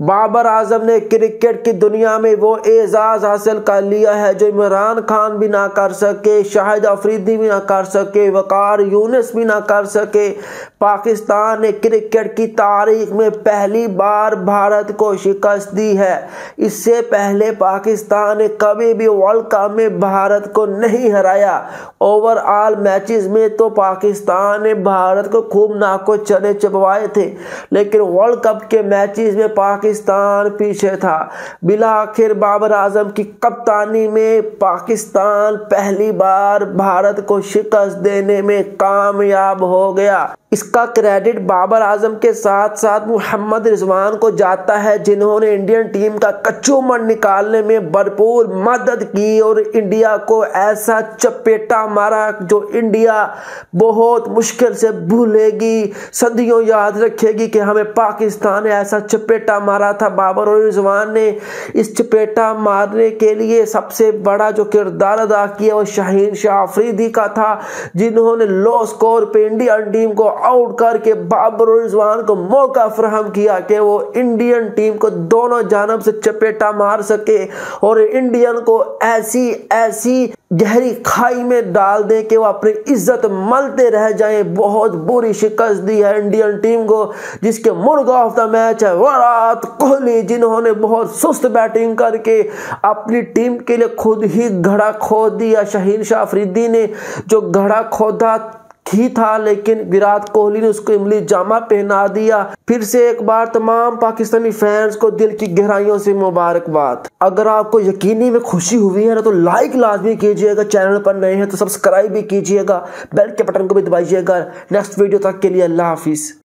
बाबर आज़म ने क्रिकेट की दुनिया में वो एजाज़ हासिल कर लिया है, जो इमरान खान भी ना कर सके, शाहिद अफरीदी भी ना कर सके, वकार यूनिस भी ना कर सके। पाकिस्तान ने क्रिकेट की तारीख में पहली बार भारत को शिकस्त दी है। इससे पहले पाकिस्तान ने कभी भी वर्ल्ड कप में भारत को नहीं हराया। ओवरऑल मैचेस में तो पाकिस्तान ने भारत को खूब नाको चने चबवाए थे, लेकिन वर्ल्ड कप के मैचेस में पाकिस्तान पाकिस्तान पीछे था। बिला आखिर बाबर आज़म की कप्तानी में पाकिस्तान पहली बार भारत को शिकस्त देने में कामयाब हो गया। इसका क्रेडिट बाबर आज़म के साथ साथ मोहम्मद रिजवान को जाता है, जिन्होंने इंडियन टीम का कच्चू मन निकालने में भरपूर मदद की और इंडिया को ऐसा चपेटा मारा जो इंडिया बहुत मुश्किल से भूलेगी। सदियों याद रखेगी कि हमें पाकिस्तान ने ऐसा चपेटा मारा था। बाबर और रिजवान ने इस चपेटा मारने के लिए सबसे बड़ा जो किरदार अदा किया वो शाहीन शाह अफरीदी का था, जिन्होंने लो स्कोर पे इंडियन टीम को आउट करके बाबर और रिजवान को मौका फ्राहम किया कि वो इंडियन टीम को दोनों जानब से चपेटा मार सके और इंडियन को ऐसी ऐसी गहरी खाई में डाल दें कि वो अपनी इज़्ज़त मलते रह जाएँ। बहुत बुरी शिकस्त दी है इंडियन टीम को, जिसके मुर्ग ऑफ़ द मैच है। वरात कोहली, जिन्होंने बहुत सुस्त बैटिंग करके अपनी टीम के लिए खुद ही घड़ा खोद दिया। शहीन शाह अफरीदी ने जो घड़ा खोदा ही था, लेकिन विराट कोहली ने उसको इमली जामा पहना दिया। फिर से एक बार तमाम पाकिस्तानी फैंस को दिल की गहराइयों से मुबारकबाद। अगर आपको यकीनी में खुशी हुई है ना तो लाइक लाजमी कीजिएगा चैनल पर नए हैं तो सब्सक्राइब भी कीजिएगा बेल के बटन को भी दबाइएगा। नेक्स्ट वीडियो तक के लिए अल्लाह हाफिज़।